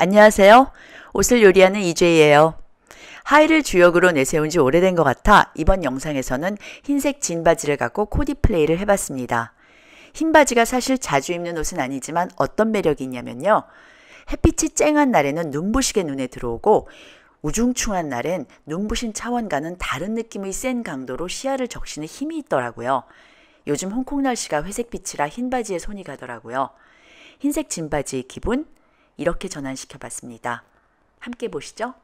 안녕하세요. 옷을 요리하는 이주예요. 하의를 주역으로 내세운 지 오래된 것 같아 이번 영상에서는 흰색 진 바지를 갖고 코디 플레이를 해봤습니다. 흰 바지가 사실 자주 입는 옷은 아니지만 어떤 매력이 있냐면요. 햇빛이 쨍한 날에는 눈부시게 눈에 들어오고 우중충한 날엔 눈부신 차원과는 다른 느낌의 센 강도로 시야를 적시는 힘이 있더라고요. 요즘 홍콩 날씨가 회색빛이라 흰 바지에 손이 가더라고요. 흰색 진 바지의 기분, 이렇게 전환시켜 봤습니다. 함께 보시죠.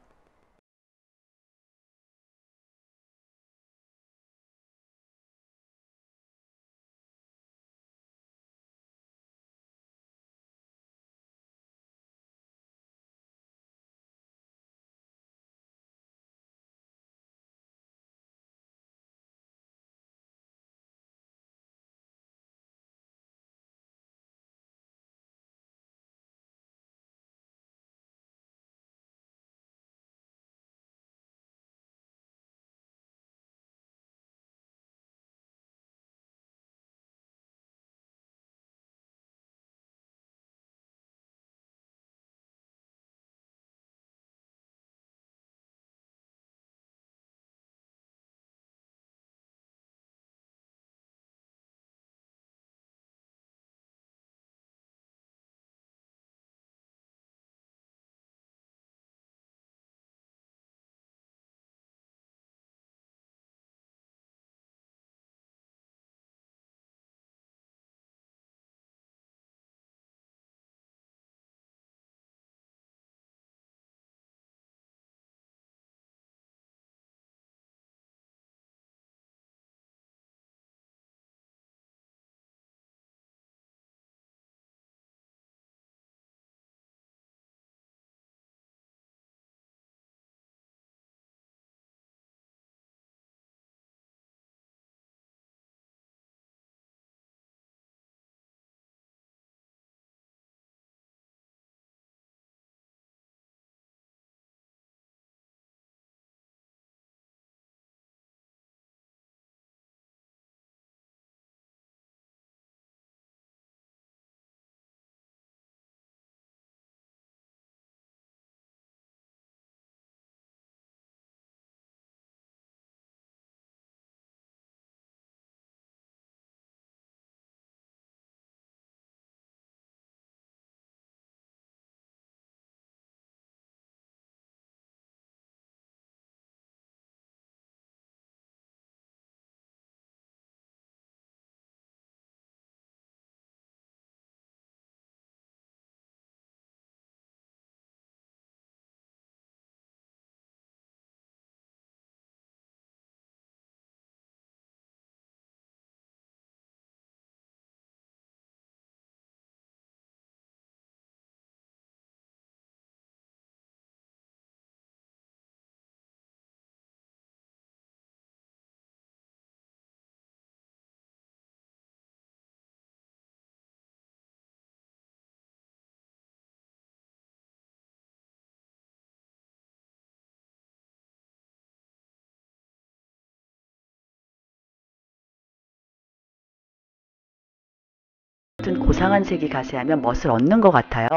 같은 고상한 색이 가세하면 멋을 얻는 것 같아요.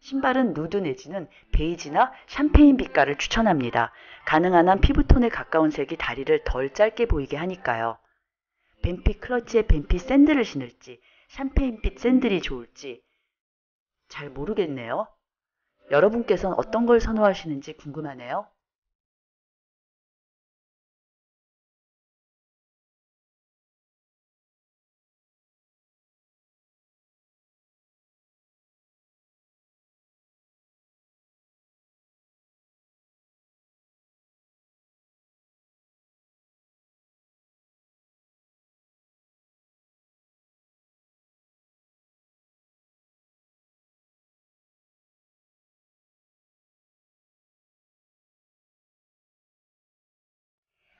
신발은 누드 내지는 베이지나 샴페인 빛깔을 추천합니다. 가능한 한 피부톤에 가까운 색이 다리를 덜 짧게 보이게 하니까요. 뱀피 클러치에 뱀피 샌들을 신을지 샴페인빛 샌들이 좋을지 잘 모르겠네요. 여러분께서는 어떤 걸 선호하시는지 궁금하네요.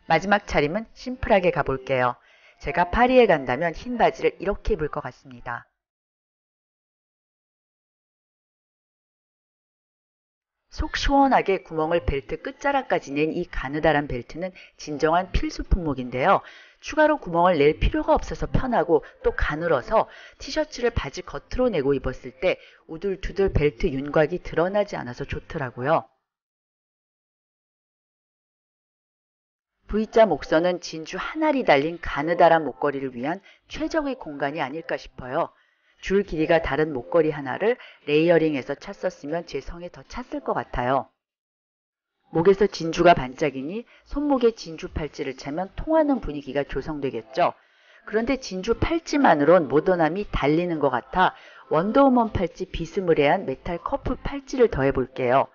마지막 차림은 심플하게 가볼게요. 제가 파리에 간다면 흰 바지를 이렇게 입을 것 같습니다. 속 시원하게 구멍을 벨트 끝자락까지 낸 이 가느다란 벨트는 진정한 필수 품목인데요. 추가로 구멍을 낼 필요가 없어서 편하고 또 가늘어서 티셔츠를 바지 겉으로 내고 입었을 때 우둘투둘 벨트 윤곽이 드러나지 않아서 좋더라고요. V자 목선은 진주 한 알이 달린 가느다란 목걸이를 위한 최적의 공간이 아닐까 싶어요. 줄 길이가 다른 목걸이 하나를 layering해서 찼었으면 제 성에 더 찼을 것 같아요. 목에서 진주가 반짝이니 손목에 진주 팔찌를 차면 통하는 분위기가 조성되겠죠. 그런데 진주 팔찌만으론 모던함이 달리는 것 같아 원더우먼 팔찌 비스무리한 메탈 cuff 팔찌를 더해볼게요.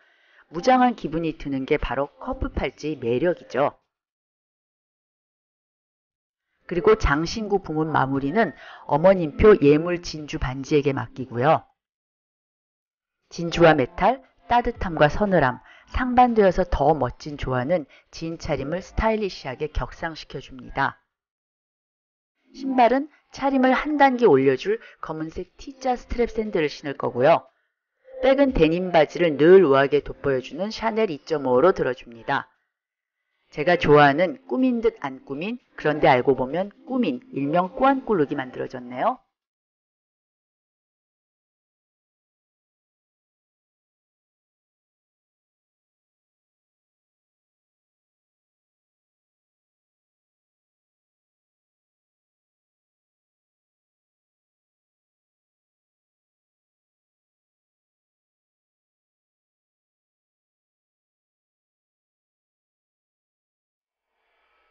무장한 기분이 드는 게 바로 cuff 팔찌의 매력이죠. 그리고 장신구 부문 마무리는 어머님표 예물 진주 반지에게 맡기고요. 진주와 메탈, 따뜻함과 서늘함, 상반되어서 더 멋진 조화는 진 차림을 스타일리시하게 격상시켜 줍니다. 신발은 차림을 한 단계 올려줄 검은색 T자 strap 샌들을 신을 거고요. 백은 데님 바지를 늘 우아하게 돋보여주는 샤넬 2.5로 들어줍니다. 제가 좋아하는 꾸민 듯 안 꾸민 그런데 알고 보면 꾸민 일명 꾸안꾸룩이 만들어졌네요.